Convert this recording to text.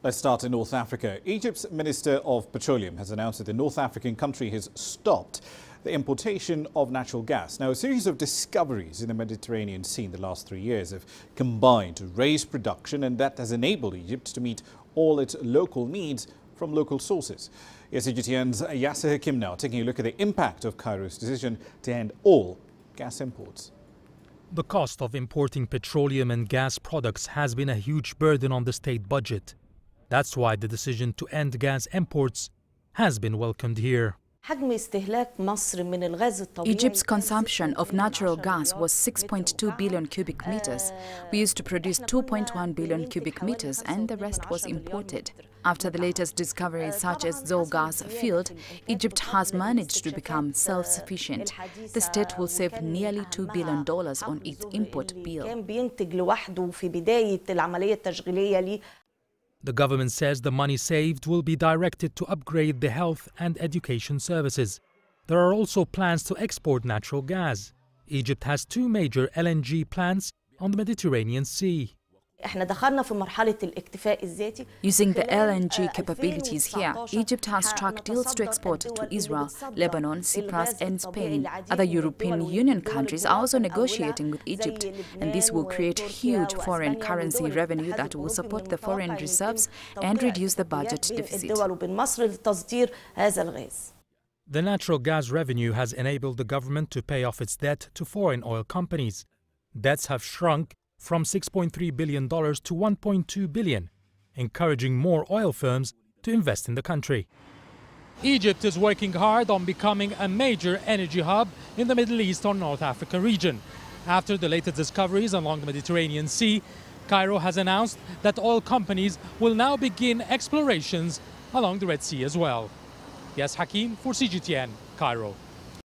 Let's start in North Africa. Egypt's Minister of Petroleum has announced that the North African country has stopped the importation of natural gas. Now, a series of discoveries in the Mediterranean Sea in the last three years have combined to raise production, and that has enabled Egypt to meet all its local needs from local sources. Yes, CGTN's Yasser Hakim now taking a look at the impact of Cairo's decision to end all gas imports. The cost of importing petroleum and gas products has been a huge burden on the state budget. That's why the decision to end gas imports has been welcomed here. Egypt's consumption of natural gas was 6.2 billion cubic meters. We used to produce 2.1 billion cubic meters and the rest was imported. After the latest discoveries such as Zohr gas field, Egypt has managed to become self-sufficient. The state will save nearly $2 billion on its import bill. The government says the money saved will be directed to upgrade the health and education services. There are also plans to export natural gas. Egypt has two major LNG plants on the Mediterranean Sea. Using the LNG capabilities here, Egypt has struck deals to export to Israel, Lebanon, Cyprus and Spain. Other European Union countries are also negotiating with Egypt, and this will create huge foreign currency revenue that will support the foreign reserves and reduce the budget deficit. The natural gas revenue has enabled the government to pay off its debt to foreign oil companies. Debts have shrunk from $6.3 billion to 1.2 billion, encouraging more oil firms to invest in the country. Egypt is working hard on becoming a major energy hub in the Middle East or North Africa region. After the latest discoveries along the Mediterranean Sea, Cairo has announced that oil companies will now begin explorations along the Red Sea as well. Yasser Hakim for CGTN, Cairo.